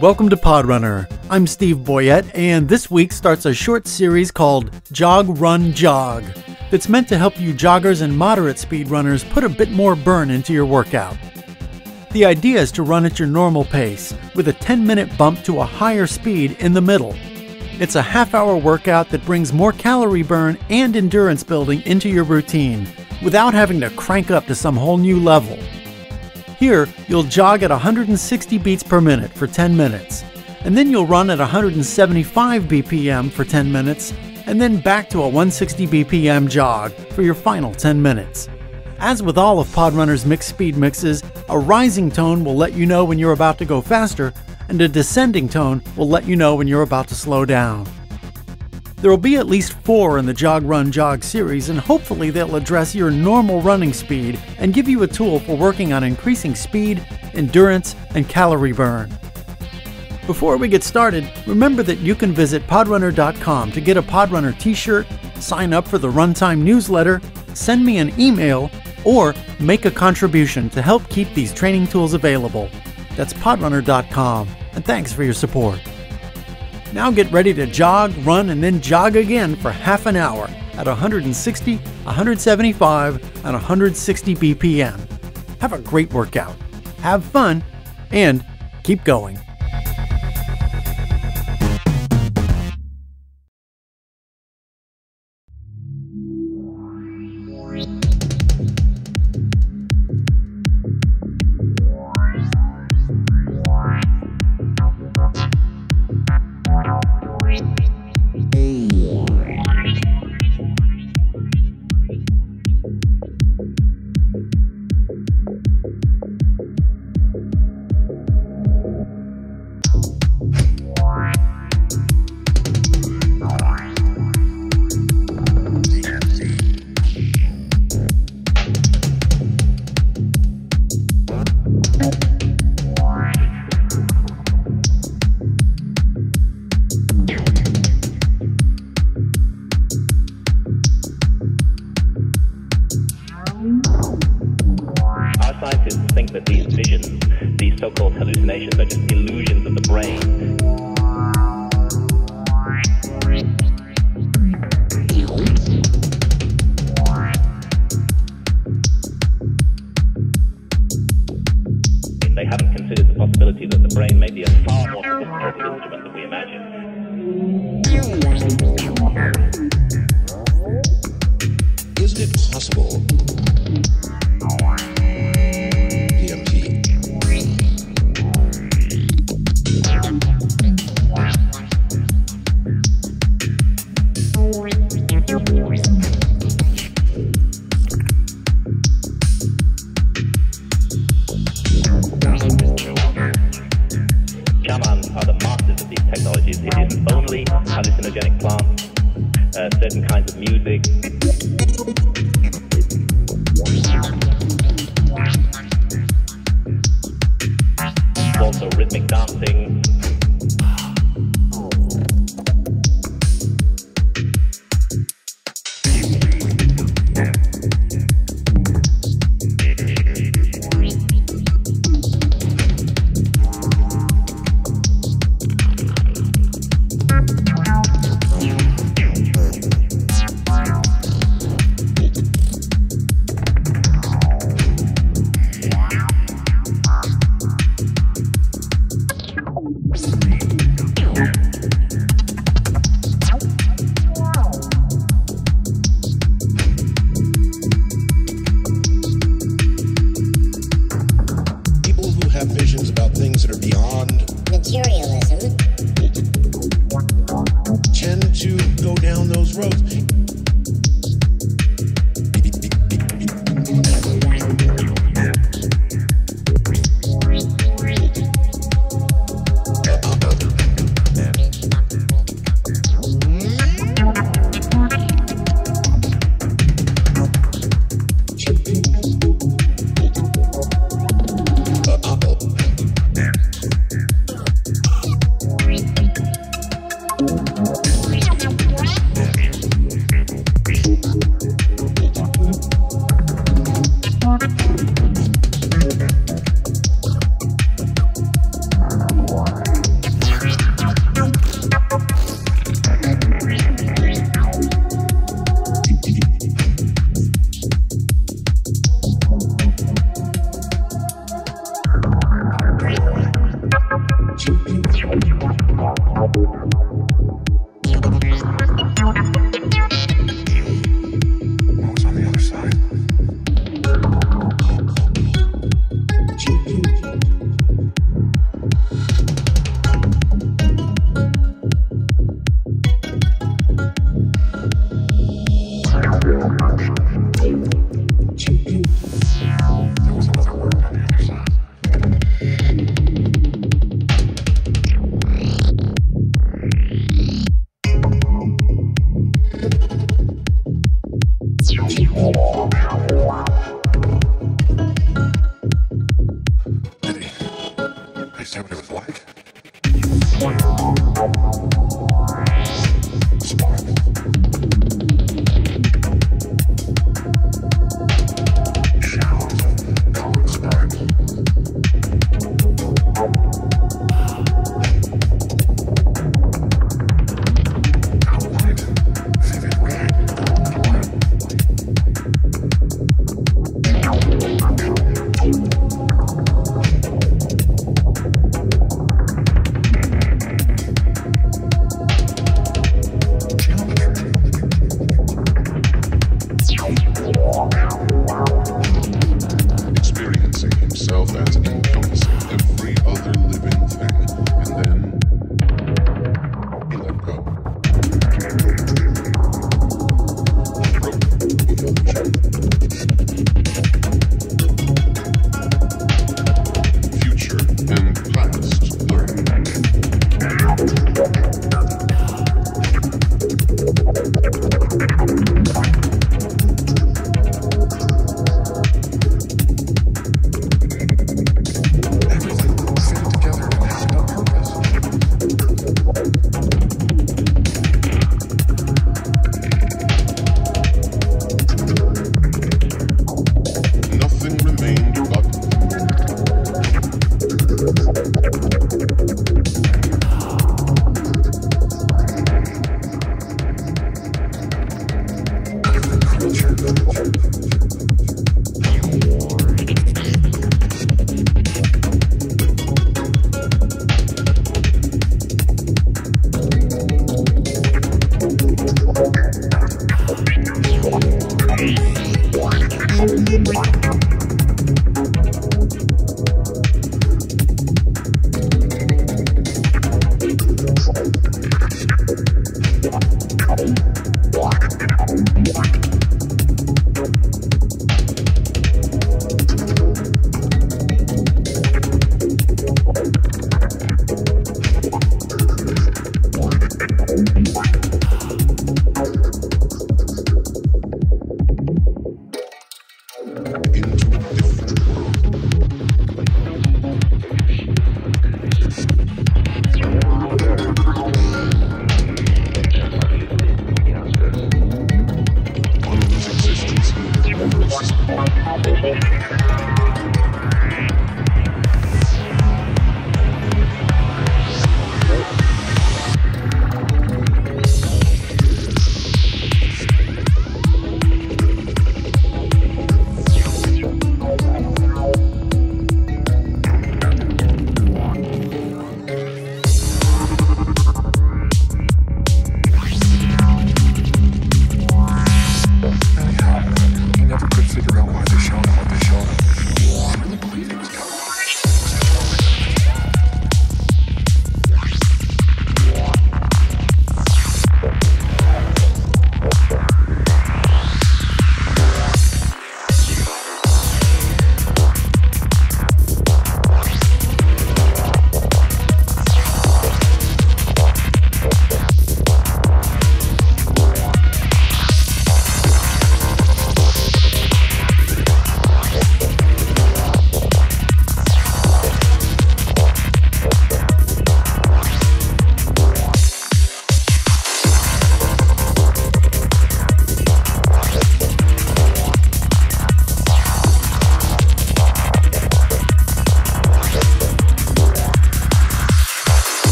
Welcome to Podrunner. I'm Steve Boyett, and this week starts a short series called Jog Run Jog that's meant to help you joggers and moderate speed runners put a bit more burn into your workout. The idea is to run at your normal pace, with a 10 minute bump to a higher speed in the middle. It's a half hour workout that brings more calorie burn and endurance building into your routine without having to crank up to some whole new level. Here, you'll jog at 160 beats per minute for 10 minutes, and then you'll run at 175 BPM for 10 minutes, and then back to a 160 BPM jog for your final 10 minutes. As with all of Podrunner's mixed speed mixes, a rising tone will let you know when you're about to go faster, and a descending tone will let you know when you're about to slow down. There will be at least four in the Jog Run Jog series, and hopefully they'll address your normal running speed and give you a tool for working on increasing speed, endurance, and calorie burn. Before we get started, remember that you can visit podrunner.com to get a Podrunner t shirt, sign up for the Runtime newsletter, send me an email, or make a contribution to help keep these training tools available. That's podrunner.com, and thanks for your support. Now get ready to jog, run, and then jog again for half an hour at 160, 175, and 160 BPM. Have a great workout, have fun, and keep going. Understand what it was like. Smile.